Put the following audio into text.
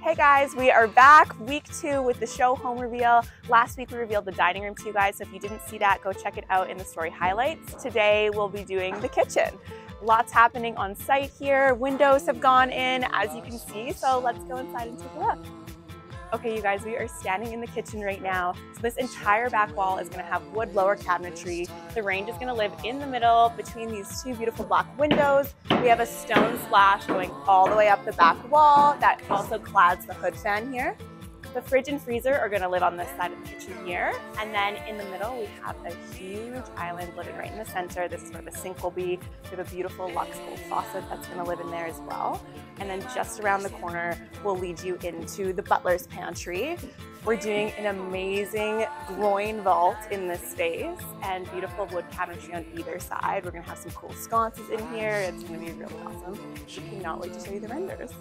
Hey guys, we are back week two with the show home reveal. Last week we revealed the dining room to you guys, so if you didn't see that, go check it out in the story highlights. Today we'll be doing the kitchen. Lots happening on site here. Windows have gone in, as you can see, so let's go inside and take a look. Okay, you guys, we are standing in the kitchen right now. So this entire back wall is gonna have wood lower cabinetry. The range is gonna live in the middle between these two beautiful black windows. We have a stone splash going all the way up the back wall that also clads the hood fan here. The fridge and freezer are gonna live on this side of the kitchen here. And then in the middle, we have a huge island living right in the center. This is where the sink will be. We have a beautiful Luxe Gold faucet that's gonna live in there as well. And then just around the corner, we'll lead you into the butler's pantry. We're doing an amazing groin vault in this space and beautiful wood cabinetry on either side. We're gonna have some cool sconces in here. It's gonna be really awesome. I cannot wait to show you the renders.